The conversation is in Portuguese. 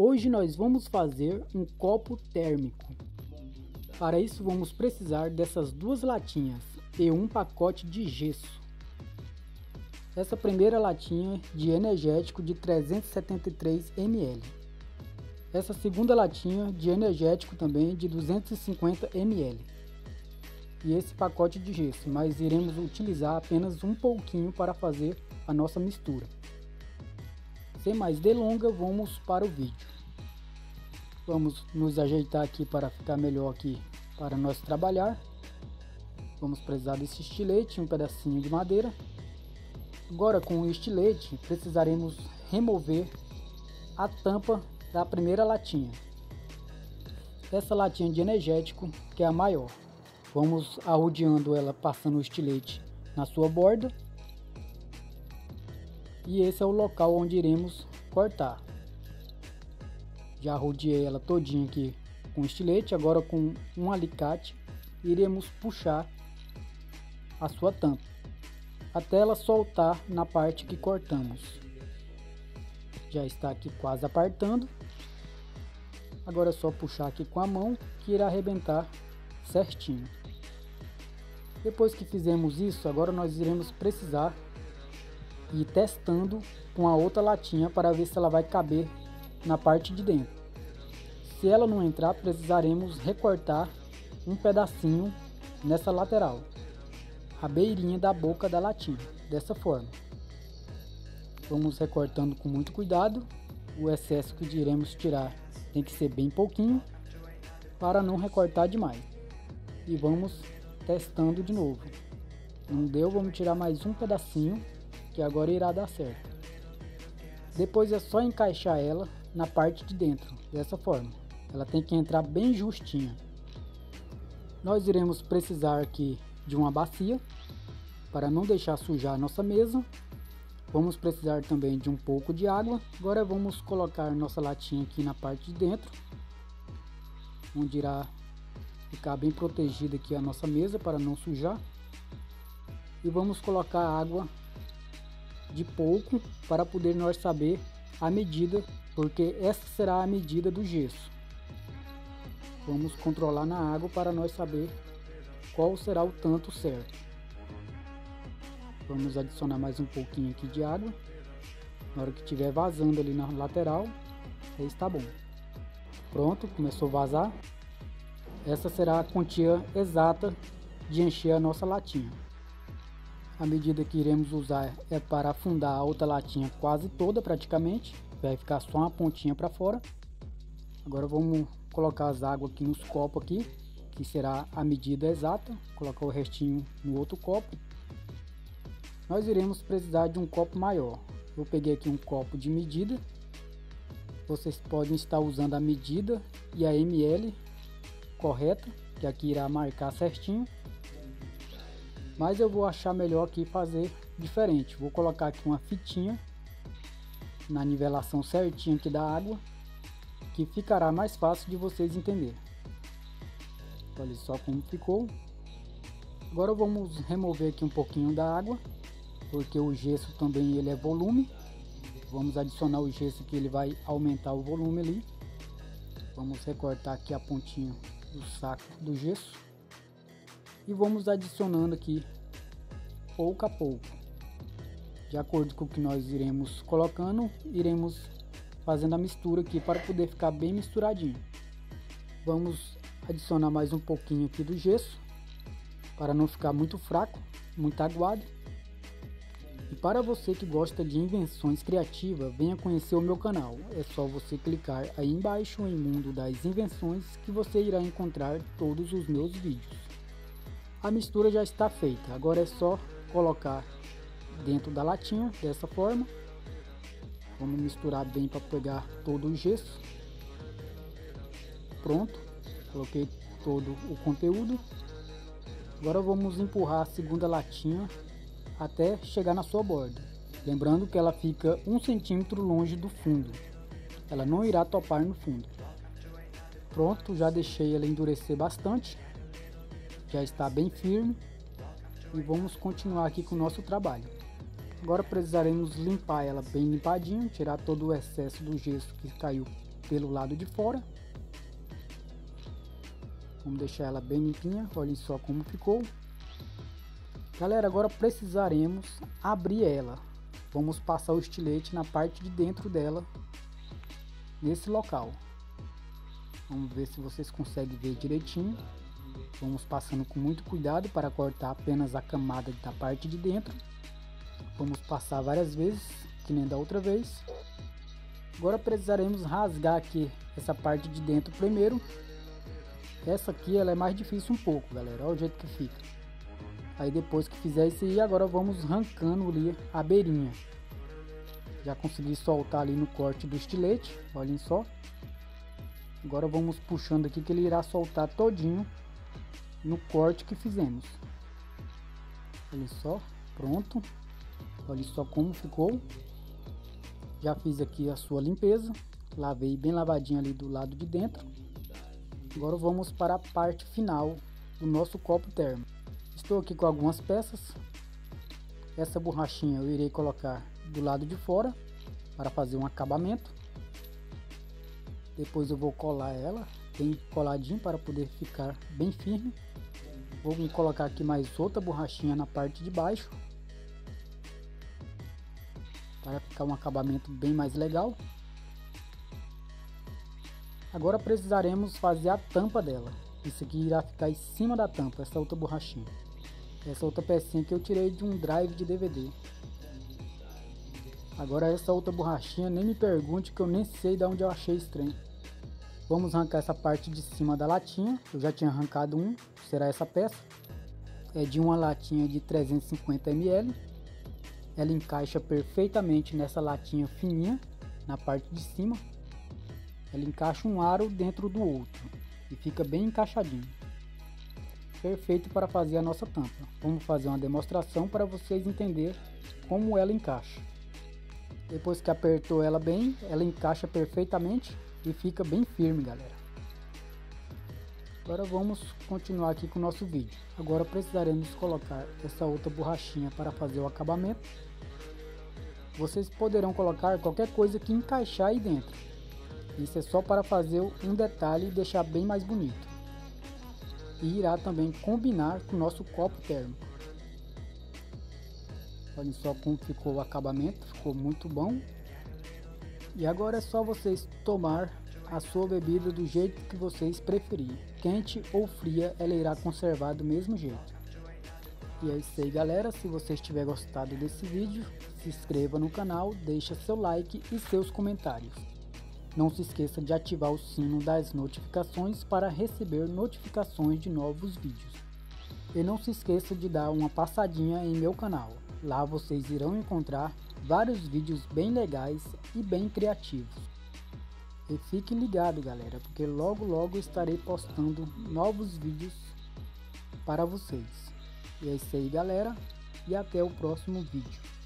Hoje nós vamos fazer um copo térmico. Para isso vamos precisar dessas duas latinhas e um pacote de gesso. Essa primeira latinha de energético de 373 ml. Essa segunda latinha de energético também de 250 ml. E esse pacote de gesso, mas iremos utilizar apenas um pouquinho para fazer a nossa mistura. Sem mais delongas, vamos para o vídeo. Vamos nos ajeitar aqui para ficar melhor aqui para nós trabalhar. Vamos precisar desse estilete, um pedacinho de madeira. Agora com o estilete precisaremos remover a tampa da primeira latinha. Essa latinha de energético que é a maior. Vamos arrodeando ela passando o estilete na sua borda e esse é o local onde iremos cortar. Já rodeei ela todinha aqui com estilete, agora com um alicate iremos puxar a sua tampa até ela soltar na parte que cortamos. Já está aqui quase apartando. Agora é só puxar aqui com a mão que irá arrebentar certinho. Depois que fizemos isso, agora nós iremos precisar e testando com a outra latinha para ver se ela vai caber na parte de dentro. Se ela não entrar, precisaremos recortar um pedacinho nessa lateral, a beirinha da boca da latinha, dessa forma. Vamos recortando com muito cuidado, o excesso que iremos tirar tem que ser bem pouquinho, para não recortar demais. E vamos testando de novo. Não deu, vamos tirar mais um pedacinho que agora irá dar certo. Depois é só encaixar ela na parte de dentro, dessa forma. Ela tem que entrar bem justinha. Nós iremos precisar aqui de uma bacia para não deixar sujar a nossa mesa. Vamos precisar também de um pouco de água. Agora vamos colocar nossa latinha aqui na parte de dentro, onde irá ficar bem protegida aqui a nossa mesa para não sujar. E vamos colocar água de pouco para poder nós saber a medida, porque essa será a medida do gesso. Vamos controlar na água para nós saber qual será o tanto certo. Vamos adicionar mais um pouquinho aqui de água. Na hora que estiver vazando ali na lateral, aí está bom. Pronto, começou a vazar. Essa será a quantia exata de encher a nossa latinha. A medida que iremos usar é para afundar a outra latinha quase toda praticamente. Vai ficar só uma pontinha para fora. Agora vamos colocar as águas aqui nos copos aqui, que será a medida exata. Colocar o restinho no outro copo. Nós iremos precisar de um copo maior. Eu peguei aqui um copo de medida. Vocês podem estar usando a medida e a ml correta, que aqui irá marcar certinho. Mas eu vou achar melhor aqui fazer diferente. Vou colocar aqui uma fitinha na nivelação certinha aqui da água, que ficará mais fácil de vocês entenderem. Olha só como ficou. Agora vamos remover aqui um pouquinho da água, porque o gesso também ele é volume. Vamos adicionar o gesso que ele vai aumentar o volume ali. Vamos recortar aqui a pontinha do saco do gesso e vamos adicionando aqui pouco a pouco. De acordo com o que nós iremos colocando, iremos fazendo a mistura aqui para poder ficar bem misturadinho. Vamos adicionar mais um pouquinho aqui do gesso para não ficar muito fraco, muito aguado. E para você que gosta de invenções criativas, venha conhecer o meu canal. É só você clicar aí embaixo em Mundo das Invenções que você irá encontrar todos os meus vídeos. A mistura já está feita, agora é só colocar dentro da latinha dessa forma. Vamos misturar bem para pegar todo o gesso. Pronto, coloquei todo o conteúdo. Agora vamos empurrar a segunda latinha até chegar na sua borda. Lembrando que ela fica um centímetro longe do fundo. Ela não irá topar no fundo. Pronto, já deixei ela endurecer bastante já está bem firme e vamos continuar aqui com o nosso trabalho. Agora precisaremos limpar ela bem limpadinho, tirar todo o excesso do gesso que caiu pelo lado de fora. Vamos deixar ela bem limpinha, olhem só como ficou. Galera, agora precisaremos abrir ela. Vamos passar o estilete na parte de dentro dela, nesse local. Vamos ver se vocês conseguem ver direitinho. Vamos passando com muito cuidado para cortar apenas a camada da parte de dentro. Vamos passar várias vezes, que nem da outra vez. Agora precisaremos rasgar aqui essa parte de dentro primeiro. Essa aqui ela é mais difícil um pouco, galera. Olha o jeito que fica. Aí depois que fizer isso aí, agora vamos arrancando ali a beirinha. Já consegui soltar ali no corte do estilete, olhem só. Agora vamos puxando aqui que ele irá soltar todinho no corte que fizemos. Olha só, pronto. Olha só como ficou. Já fiz aqui a sua limpeza. Lavei bem lavadinho ali do lado de dentro. Agora vamos para a parte final do nosso copo termo. Estou aqui com algumas peças. Essa borrachinha eu irei colocar do lado de fora para fazer um acabamento. Depois eu vou colar ela bem coladinho para poder ficar bem firme. Vou colocar aqui mais outra borrachinha na parte de baixo para ficar um acabamento bem mais legal. Agora precisaremos fazer a tampa dela. Isso aqui irá ficar em cima da tampa, essa outra borrachinha. Essa outra pecinha que eu tirei de um drive de DVD. Agora essa outra borrachinha, nem me pergunte que eu nem sei de onde eu achei estranho. Vamos arrancar essa parte de cima da latinha. Eu já tinha arrancado um, será essa peça. É de uma latinha de 350 ml. Ela encaixa perfeitamente nessa latinha fininha, na parte de cima. Ela encaixa um aro dentro do outro e fica bem encaixadinho. Perfeito para fazer a nossa tampa. Vamos fazer uma demonstração para vocês entenderem como ela encaixa. Depois que apertou ela bem, ela encaixa perfeitamente e fica bem firme, galera. Agora vamos continuar aqui com o nosso vídeo. Agora precisaremos colocar essa outra borrachinha para fazer o acabamento. Vocês poderão colocar qualquer coisa que encaixar aí dentro. Isso é só para fazer um detalhe e deixar bem mais bonito. E irá também combinar com o nosso copo térmico. Olhem só como ficou o acabamento, ficou muito bom. E agora é só vocês tomar a sua bebida do jeito que vocês preferirem. Quente ou fria, ela irá conservar do mesmo jeito. E é isso aí galera, se você estiver gostado desse vídeo, se inscreva no canal, deixa seu like e seus comentários. Não se esqueça de ativar o sino das notificações para receber notificações de novos vídeos. E não se esqueça de dar uma passadinha em meu canal. Lá vocês irão encontrar vários vídeos bem legais e bem criativos. E fique ligado galera, porque logo logo estarei postando novos vídeos para vocês. E é isso aí galera, e até o próximo vídeo.